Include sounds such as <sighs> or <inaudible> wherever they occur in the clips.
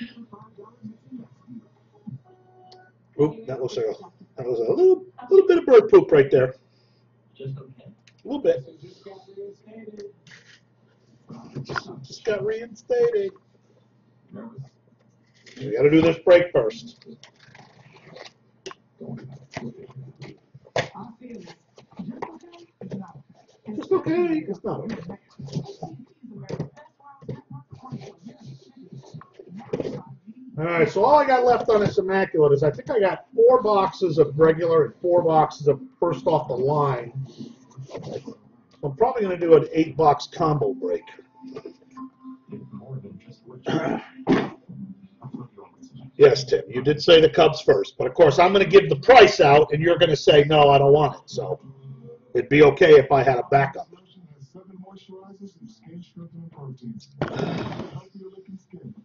you would be, Maddie. Oop, that looks like a, that was a little, little bit of bird poop right there. Just. A little bit. Just got reinstated. We got to do this break first. Just okay. It's not okay. All right, so all I got left on this immaculate is I think I got four boxes of regular and four boxes of first off the line. I'm probably going to do an eight box combo break. Yes, Tim, you did say the Cubs first, but of course I'm going to give the price out, and you're going to say no, I don't want it. So it'd be okay if I had a backup. <sighs>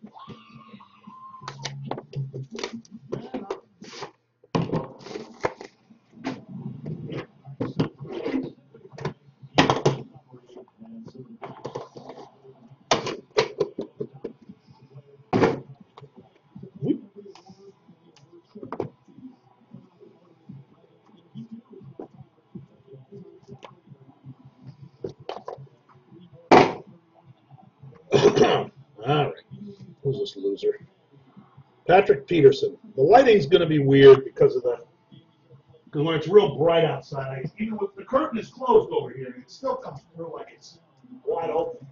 loser? Patrick Peterson. The lighting's going to be weird because of the because when it's real bright outside, I, even with the curtain is closed over here, it still comes through like it's wide open.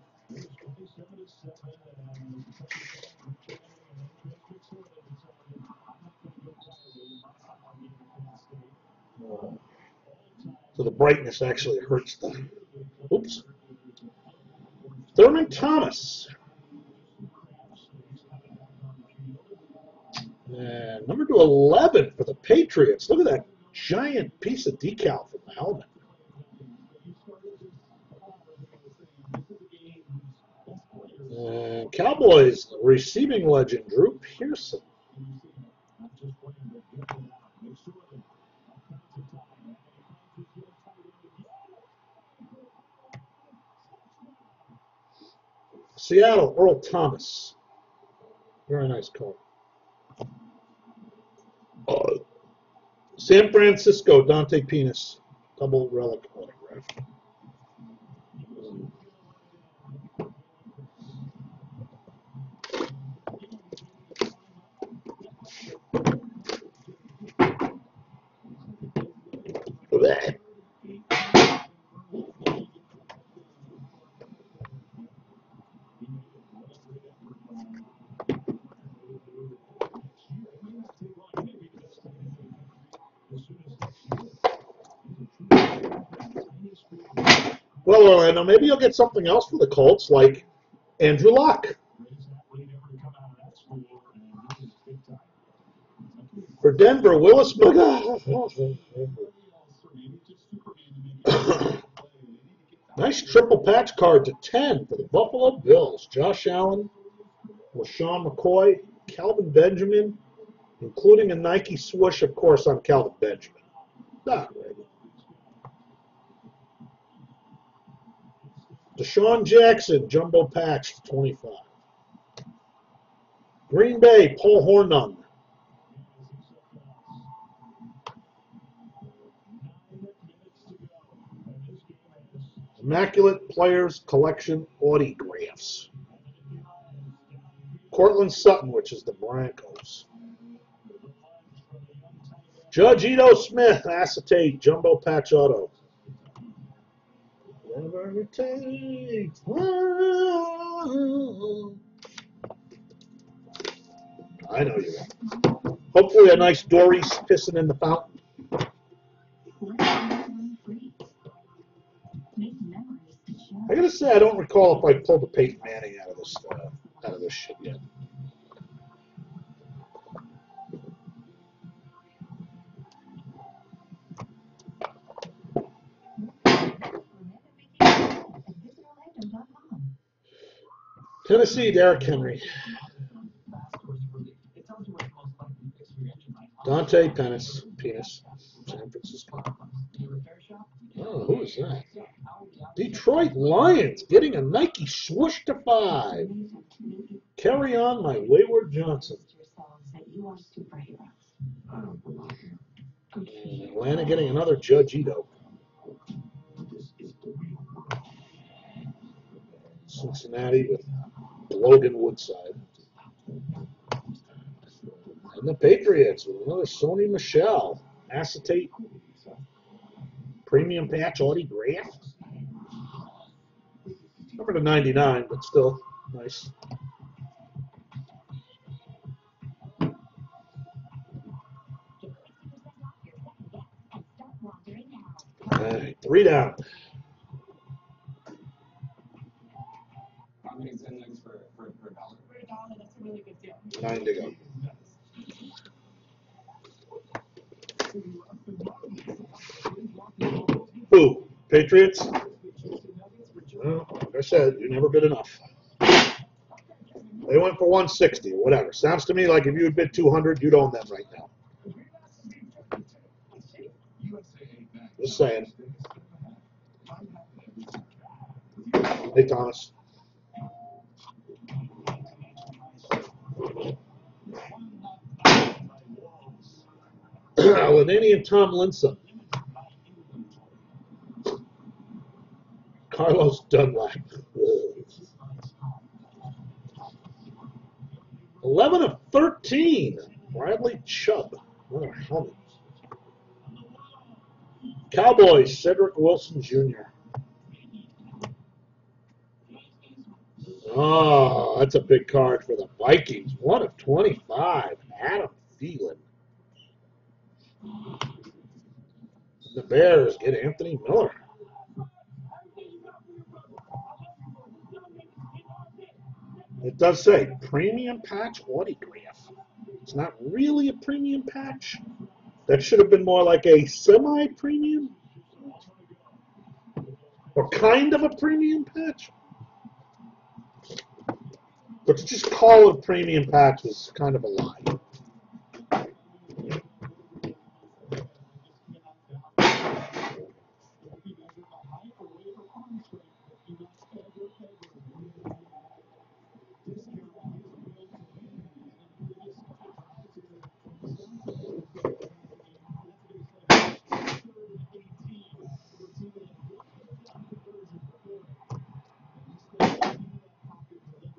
So the brightness actually hurts the. Oops. Thurman Thomas. And number to 11 for the Patriots. Look at that giant piece of decal from the helmet. And Cowboys receiving legend Drew Pearson. Seattle, Earl Thomas. Very nice card. Uh, San Francisco, Dante Pettis. Double relic autograph. Well, Orlando, maybe you'll get something else for the Colts, like Andrew Luck. For Denver, Willis <coughs> McGahee. nice triple patch card to 10 for the Buffalo Bills. Josh Allen, LeSean McCoy, Kelvin Benjamin, including a Nike swoosh, of course, on Kelvin Benjamin. Not ready. DeSean Jackson, jumbo patch, 25. Green Bay, Paul Hornung. Immaculate Players Collection Autographs. Courtland Sutton, which is the Broncos. Judge Ito Smith, acetate, jumbo patch auto. I know you will. Hopefully, a nice Dory's pissing in the fountain. I gotta say, I don't recall if I pulled the Peyton Manning out of this uh, out of this shit yet. Tennessee, Derrick Henry, Dante Pettis, Pettis, San Francisco. Oh, who is that? Detroit Lions getting a Nike swoosh to five. Carry on, my wayward Johnson. Atlanta getting another Judge Ito. Cincinnati with Logan Woodside. And the Patriots with another Sony Michel. Acetate premium patch autograph. Number to 99, but still nice. Get 60% off your second guess and start wandering now. All right, three down. How many Zen legs for, for, for a dollar? For a dollar, that's a really good deal. Nine to go. Who? Patriots? Well, like I said, you're never good enough. They went for 160 whatever. Sounds to me like if you had bid 200, you'd own them right now. Just saying. Hey, Thomas. Lenini and Carlos Dunlap. Eleven of thirteen. Bradley Chubb. What a helmet. Cowboys. Cedric Wilson Jr. Oh, that's a big card for the Vikings. One of twenty-five. Adam Thielen. The Bears get Anthony Miller. It does say premium patch autograph. It's not really a premium patch. That should have been more like a semi premium. Or kind of a premium patch. But to just call it premium patch is kind of a lie.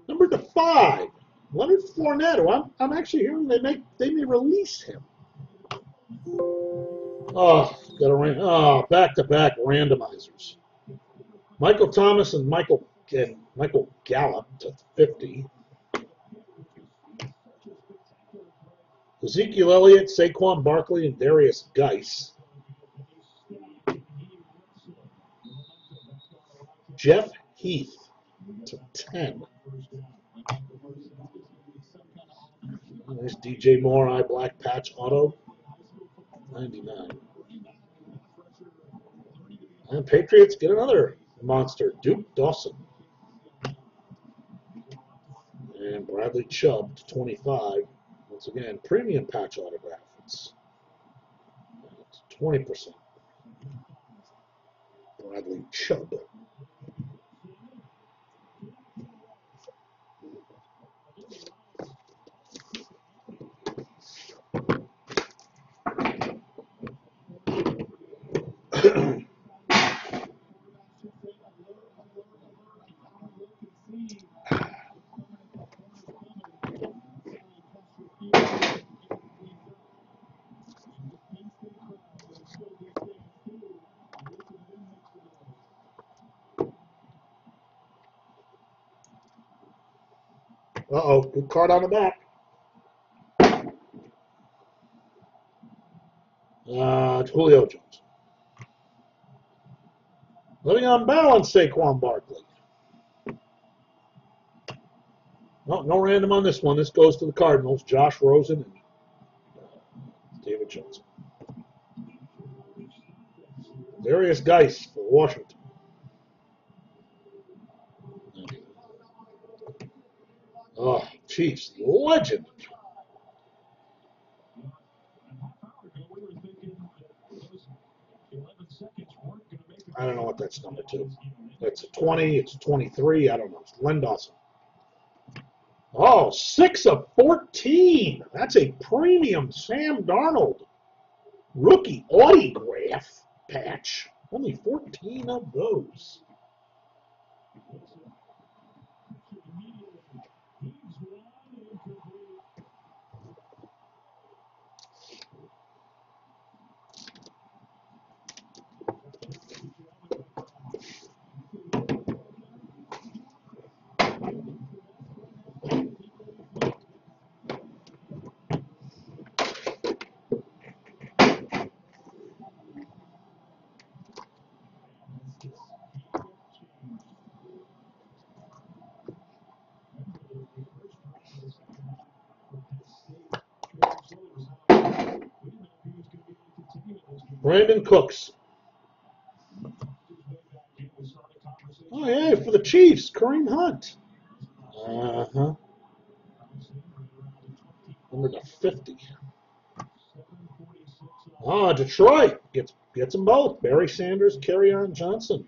Number to five, Who I'm, I'm actually hearing they make they may release him. Oh, got a oh back to back randomizers. Michael Thomas and Michael and Michael Gallup to 50. Ezekiel Elliott, Saquon Barkley, and Derrius Guice. Jeff Heath to 10. Nice DJ Moore eye black patch auto. 99. And Patriots get another monster, Duke Dawson. And Bradley Chubb to 25. Once again, premium patch autograph. It's 20%. Bradley Chubb. Uh oh, good card on the back. Uh, Julio Jones. Living on balance, Saquon Barkley. No, no random on this one. This goes to the Cardinals. Josh Rosen and David Johnson. Derrius Guice for Washington. Oh, Chiefs, legend. I don't know what that's number two. It's a 20, it's a 23, I don't know. It's Len Dawson. Oh, six of 14. That's a premium Sam Darnold rookie autograph patch. Only 14 of those. Brandin Cooks. Oh, yeah, for the Chiefs, Kareem Hunt. Uh huh. Number to 50. Ah, Detroit gets gets them both. Barry Sanders, on Johnson.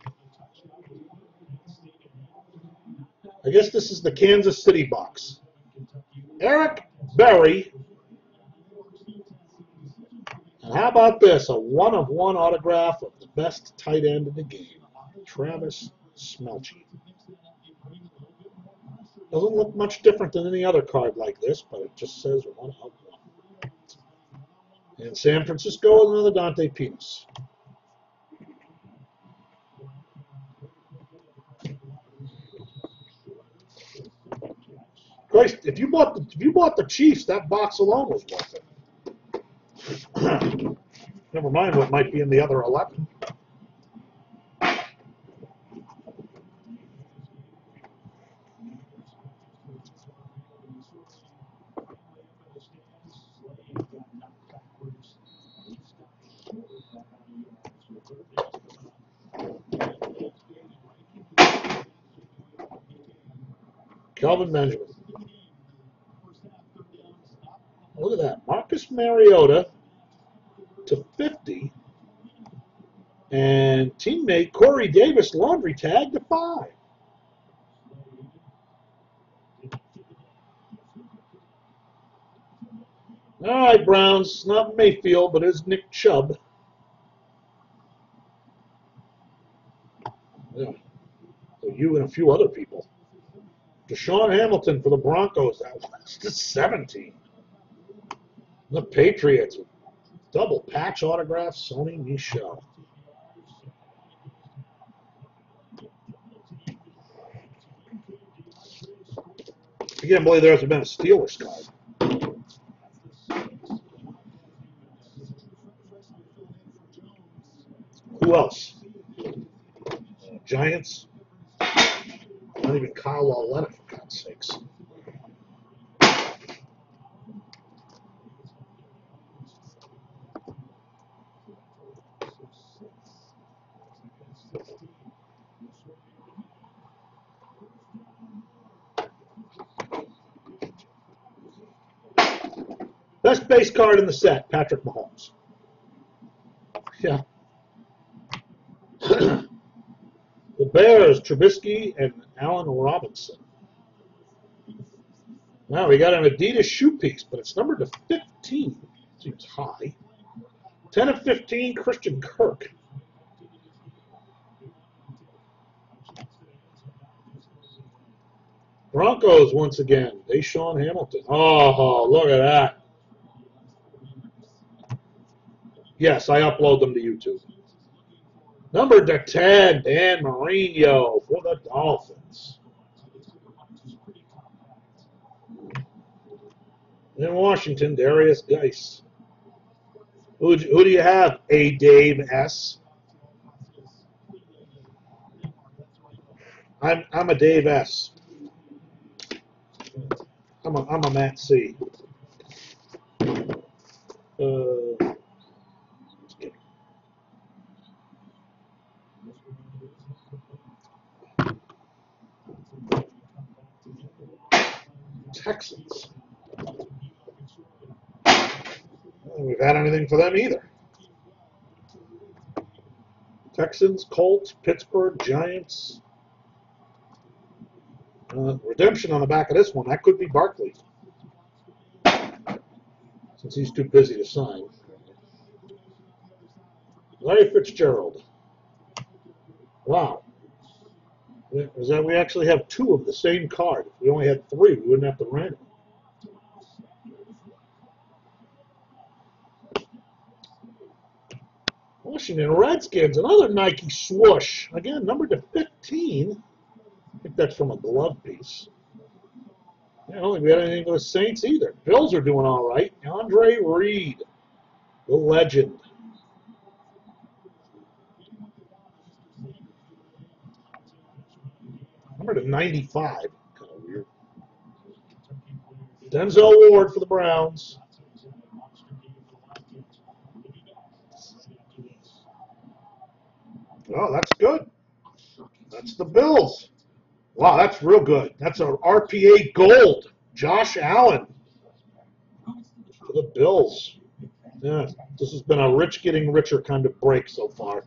I guess this is the Kansas City box. Eric Berry. And how about this? A one of one autograph of the best tight end in the game, Travis Smelchie. Doesn't look much different than any other card like this, but it just says one of one. And San Francisco, another Dante Pettis. Christ, if you bought the if you bought the Chiefs, that box alone was worth it. Never mind what might be in the other eleven. Kelvin Benjamin. Look at that. Marcus Mariota to 50. And teammate Corey Davis laundry tag to 5. All right, Browns. Not Mayfield, but it's Nick Chubb. Yeah. So you and a few other people. DaeSean Hamilton for the Broncos. That was to 17. The Patriots. Double patch autograph, Sony Michel. I can't believe there hasn't been a Steelers card. Who else? Uh, Giants. Not even Kyle Lauletta, for God's sakes. Best base card in the set, Patrick Mahomes. Yeah. <clears throat> the Bears, Trubisky and Allen Robinson. Now we got an Adidas shoe piece, but it's numbered to 15. Seems high. 10 of 15, Christian Kirk. Broncos once again. DaeSean Hamilton. Oh, look at that. Yes, I upload them to YouTube. Number to 10, Dan Marino for the Dolphins. In Washington, Derrius Guice. Who, who do you have? A Dave S. I'm I'm a Dave S. I'm a I'm a Matt C. Uh, Texans. We've had anything for them either. Texans, Colts, Pittsburgh, Giants. Uh, redemption on the back of this one. That could be Barkley. Since he's too busy to sign. Larry Fitzgerald. Wow. Is that we actually have two of the same card? If we only had three, we wouldn't have to random. Washington Redskins, another Nike swoosh. Again, numbered to 15. I think that's from a glove piece. I don't think we had anything for the Saints either. Bills are doing all right. Andre Reed, the legend. Number to 95. Kind of weird. Denzel Ward for the Browns. Oh, that's good. That's the Bills. Wow, that's real good. That's a RPA gold. Josh Allen for the Bills. Yeah, this has been a rich getting richer kind of break so far.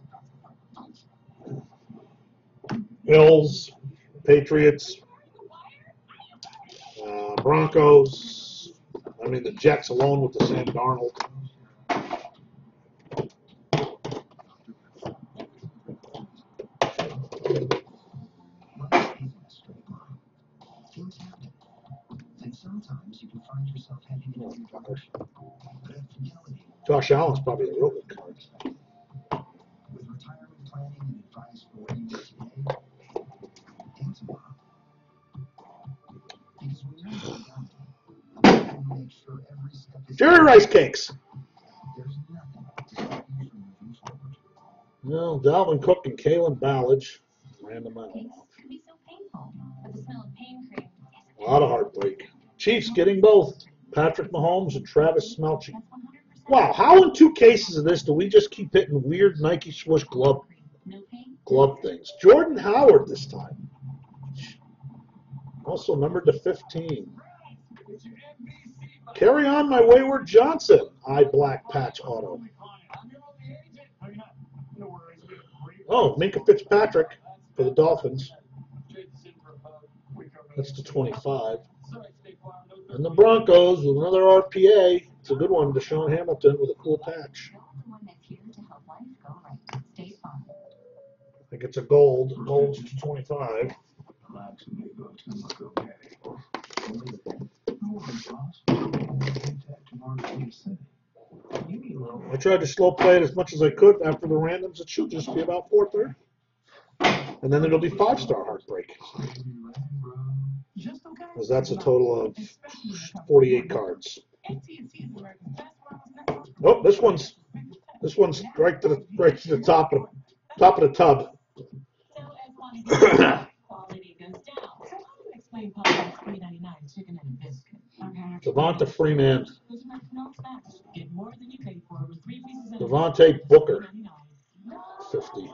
Bills, Patriots, uh, Broncos. I mean, the Jets alone with the Sam Darnold. Things happen. And sometimes you Cakes. Can be so painful, but the smell of pain cream. A lot of heartbreak. Chiefs getting both. Patrick Mahomes and Travis Smelching. That's 100% Wow, how in two cases of this do we just keep hitting weird Nike swoosh glove glove things? Jordan Howard this time. Also numbered to 15. Carry on my wayward Johnson. eye black patch auto. Oh, Minkah Fitzpatrick for the Dolphins. That's to 25. And the Broncos with another RPA. It's a good one. DaeSean Hamilton with a cool patch. I think it's a gold. Gold's to 25. Relax and make those gonna look okay. No worries, boss. I'll contact tomorrow to the city. You need a little I tried to slow play it as much as I could after the randoms. It should just be about 4:30, and then it'll be five star heartbreak, because that's a total of 48 cards. Oh, this one's this one's right to the right to the top of top of the tub. <coughs> <coughs> <coughs> So as quantity quality goes down. So how do explain three ninety nine chicken and a biscuit? Devonta Freeman, Those are no facts. Get more than you pay for with three pieces of Devontae Booker, 50.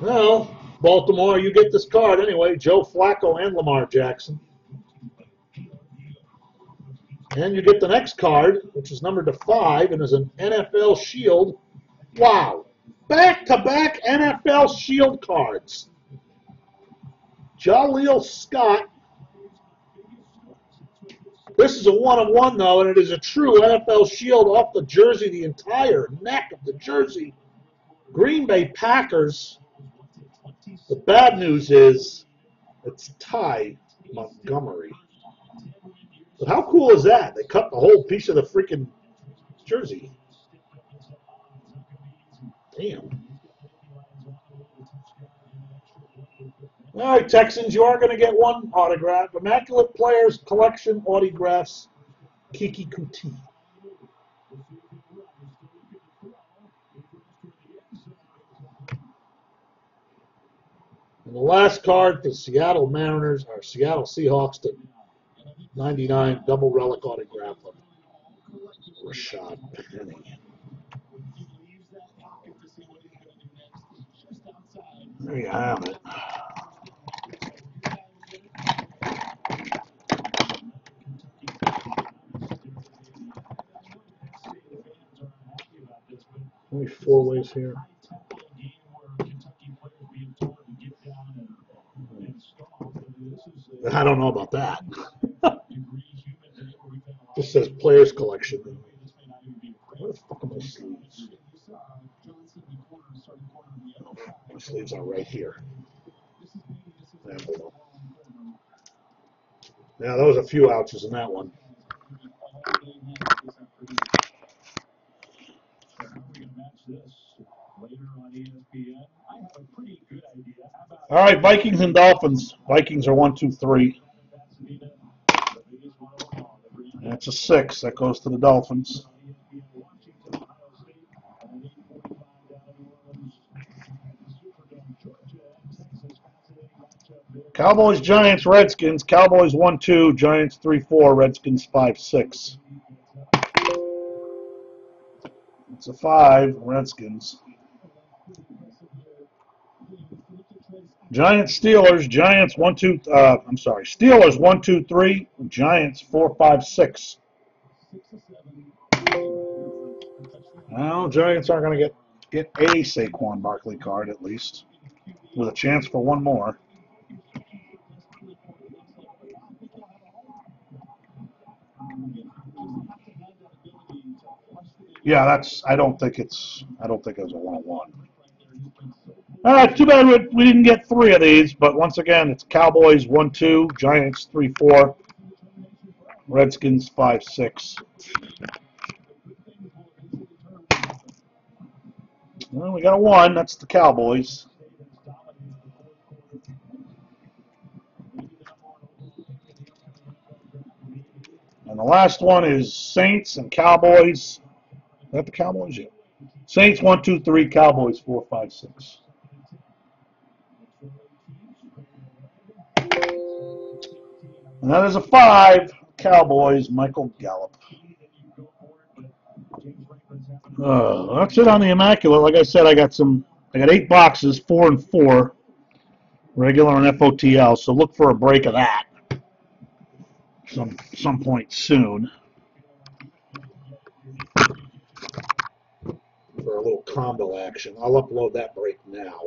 Well, Baltimore, you get this card anyway. Joe Flacco and Lamar Jackson. And you get the next card, which is numbered to five and is an NFL Shield. Wow. Back to back NFL Shield cards. Jaleel Scott. This is a one of one, though, and it is a true NFL Shield off the jersey, the entire neck of the jersey. Green Bay Packers. The bad news is it's Ty Montgomery. But how cool is that? They cut the whole piece of the freaking jersey. Damn. All right, Texans, you are going to get one autograph. Immaculate Players Collection Autographs, Keke Coutee. And the last card, the Seattle Mariners, or Seattle Seahawks to 99 double relic autograph of Rashaad Penny. There you have it. Only four ways here. I don't know about that. <laughs> This says players collection. Where the fuck are my sleeves? My sleeves are right here. Yeah, there was a few ouches in that one. All right, Vikings and Dolphins. Vikings are one, two, three. That's a six. That goes to the Dolphins. Cowboys, Giants, Redskins. Cowboys one, two. Giants three, four. Redskins five, six. It's a five. Redskins. Giants, Steelers. Giants one, two. Uh, I'm sorry. Steelers one, two, three. Giants four, five, six. Well, Giants aren't going to get get a Saquon Barkley card at least, with a chance for one more. Yeah, that's. I don't think it's. I don't think it was a one-on-one. All right, too bad we, we didn't get three of these, but once again, it's Cowboys one two, Giants three four, Redskins five six. Well, we got a one. That's the Cowboys. And the last one is Saints and Cowboys. That the Cowboys? yet. Saints one, two, three. Cowboys four, five, six. And that is a five. Cowboys. Michael Gallup. Uh, that's it on the immaculate. Like I said, I got some. I got eight boxes, four and four, regular and FOTL. So look for a break of that some some point soon. For a little combo action, I'll upload that break now.